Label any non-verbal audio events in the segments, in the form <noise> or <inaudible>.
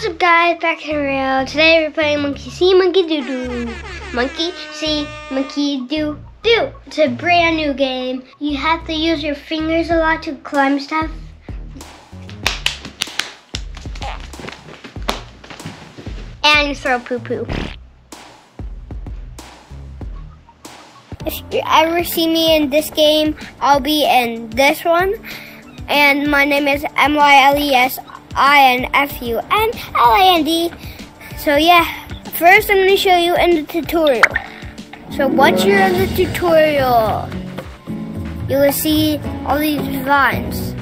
What's up guys, back to real. Today we're playing Monkey See, Monkey Doo Doo. Monkey See, Monkey Doo Doo. It's a brand new game. You have to use your fingers a lot to climb stuff. And you throw poo poo. If you ever see me in this game, I'll be in this one. And my name is M Y L E S I N F U N L A N D. So yeah, first I'm going to show you in the tutorial. So once you're in the tutorial, you will see all these vines.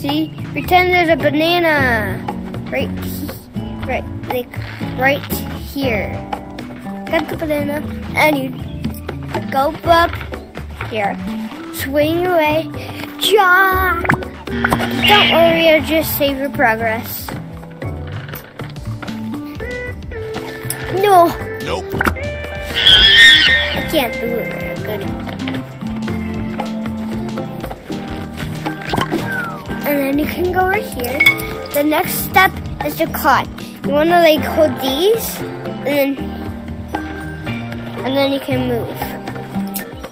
See, pretend there's a banana right, right, like right here. Cut the banana, and you go up here, swing away, jump. Don't worry, I'll just save your progress. No, Nope. I can't do it good. And then you can go right here. The next step is to climb. You wanna like hold these, and then and then you can move.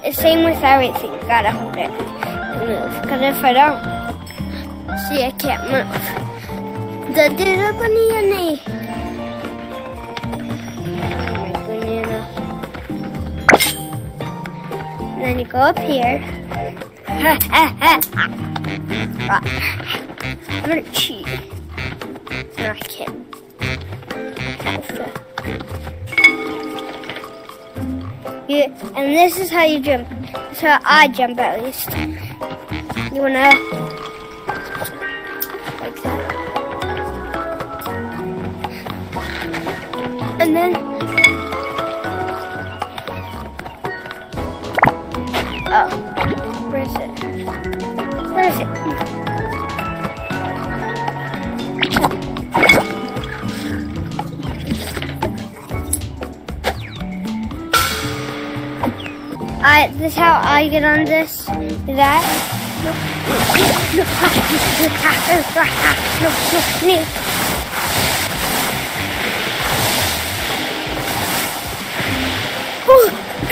It's same with everything. You gotta hold it and move. Cause if I don't, see, I can't move. The little banana. Banana. Then you go up here. I'm gonna cheat. No, I can't. Yeah, and this is how you jump. That's how I jump at least. You wanna And then Oh, where is it? Where is it? I this is how I get on this. That.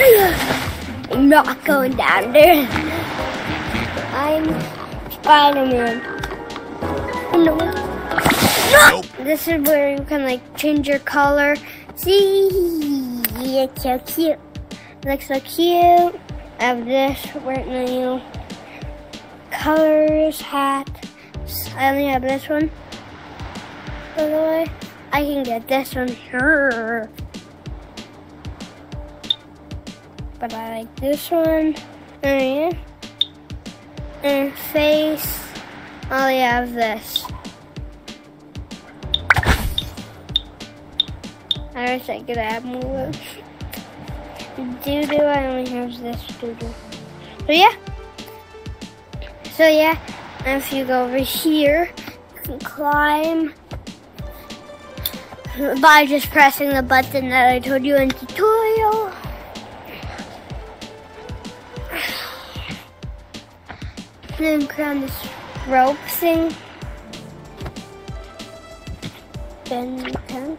I'm not going down there. I'm Spider-Man. No. Nope. This is where you can like change your color. See, it's so cute. looks so cute. I have this right now. Colors, hat. I only have this one. By the way, I can get this one here. But I like this one. And, and face. Oh, I only have this. I wish I could add more. Doo doo, I only have this doo doo. So yeah. So yeah, and if you go over here, you can climb by just pressing the button that I told you in tutorial. Then climb this rope thing. Then you can.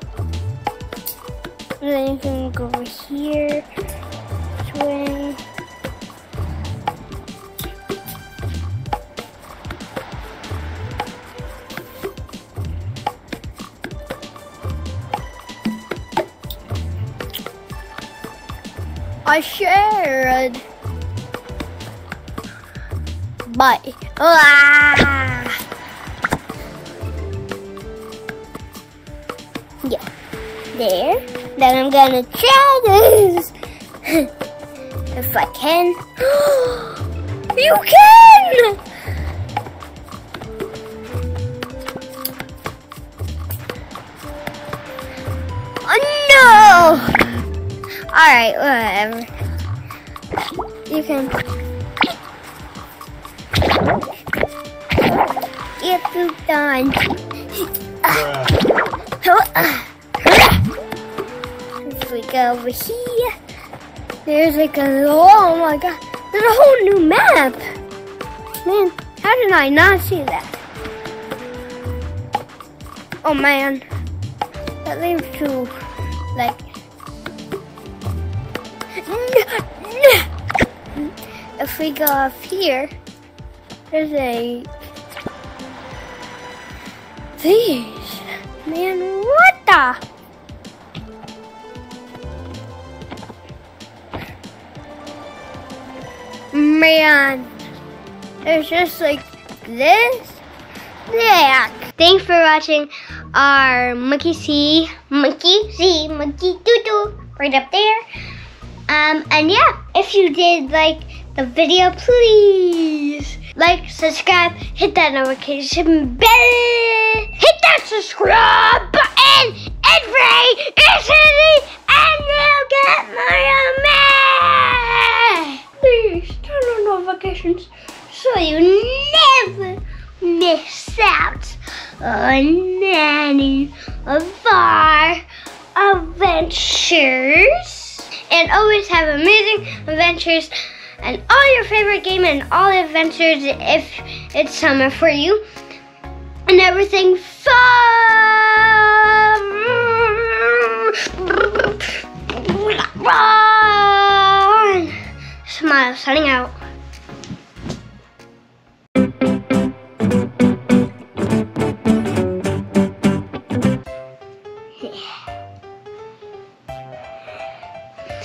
And then you can go over here, swing. I shared. Ah! Yeah. There. Then I'm gonna try this. <laughs> if I can. <gasps> you can! Oh no! Alright, whatever. You can get you done. If we go over here, there's like a oh my god, there's a whole new map. Man, how did I not see that? Oh man, that leads to like. <laughs> If we go up here, there's a these. Man, what the? Man, it's just like this. Yeah. Thanks for watching our Monkey See, Monkey See, Monkey Doo Doo right up there. Um, and yeah, if you did like the video, please like, subscribe, hit that notification bell, hit that subscribe button, and free instantly, and you'll get my email. Please turn on notifications so you never miss out on any of our adventures. And always have amazing adventures and all your favorite game and all adventures if it's summer for you. And everything fun! Smile, signing out.